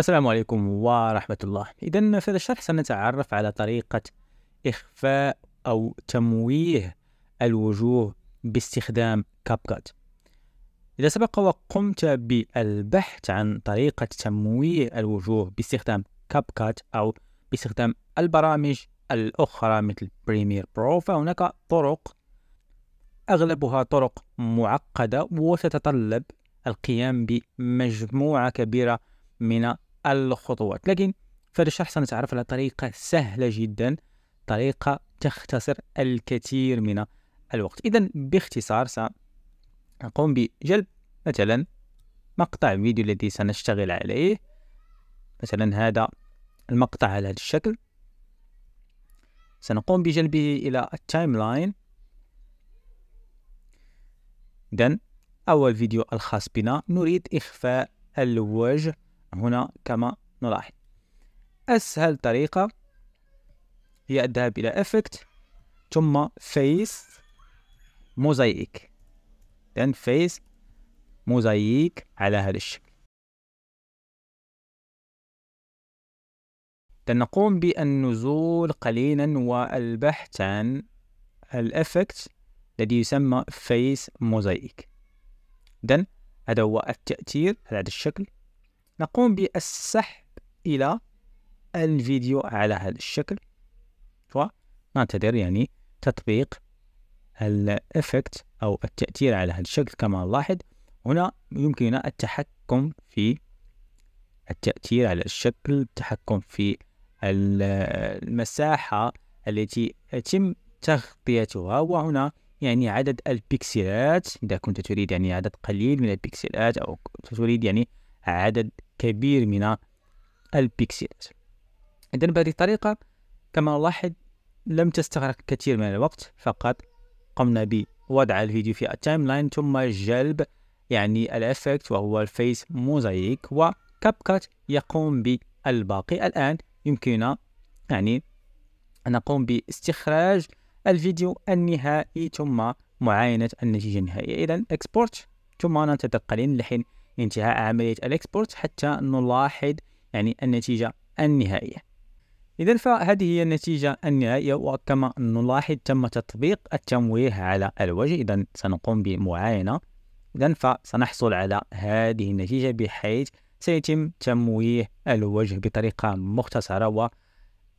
السلام عليكم ورحمة الله. إذا في هذا الشرح سنتعرف على طريقة إخفاء أو تمويه الوجوه باستخدام CapCut. إذا سبق وقمت بالبحث عن طريقة تمويه الوجوه باستخدام CapCut أو باستخدام البرامج الأخرى مثل Premiere Pro فهناك طرق أغلبها طرق معقدة وتتطلب القيام بمجموعة كبيرة من الخطوات. لكن في هذا الشرح سنتعرف على طريقة سهلة جدا طريقة تختصر الكثير من الوقت. إذا باختصار سنقوم بجلب مثلا مقطع فيديو الذي سنشتغل عليه. مثلا هذا المقطع على هذا الشكل. سنقوم بجلبه إلى ال timeline إذا أول فيديو الخاص بنا. نريد إخفاء الوجه هنا كما نلاحظ. أسهل طريقة هي الذهاب إلى Effect ثم Face موزايك then Face موزايك على هذا الشكل. نقوم بالنزول قليلا والبحث عن ال effect الذي يسمى face mosaic إذن هذا هو التأثير على هذا الشكل. نقوم بالسحب إلى الفيديو على هذا الشكل. وننتظر يعني تطبيق ال effect أو التأثير على هذا الشكل كما نلاحظ. هنا يمكننا التحكم في التأثير على الشكل التحكم في المساحة التي يتم تغطيتها. وهنا يعني عدد البكسلات إذا كنت تريد يعني عدد قليل من البكسلات أو تريد يعني عدد كبير من البكسلات إذا بهذه الطريقة كما نلاحظ لم تستغرق كثير من الوقت فقط قمنا بوضع الفيديو في ال timeline ثم جلب يعني ال effect وهو ال face mosaic و CapCut يقوم بالباقي. الآن يمكننا يعني أن نقوم باستخراج الفيديو النهائي ثم معاينة النتيجة النهائية. إذا export ثم ننتظر قليلا لحين انتهاء عملية ال export حتى نلاحظ يعني النتيجة النهائية. إذا فهذه هي النتيجة النهائية وكما نلاحظ تم تطبيق التمويه على الوجه. إذا سنقوم بمعاينة. إذا فسنحصل على هذه النتيجة بحيث سيتم تمويه الوجه بطريقة مختصرة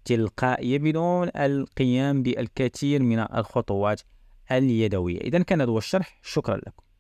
وتلقائية بدون القيام بالكثير من الخطوات اليدوية. إذا كان هذا هو الشرح. شكرا لكم.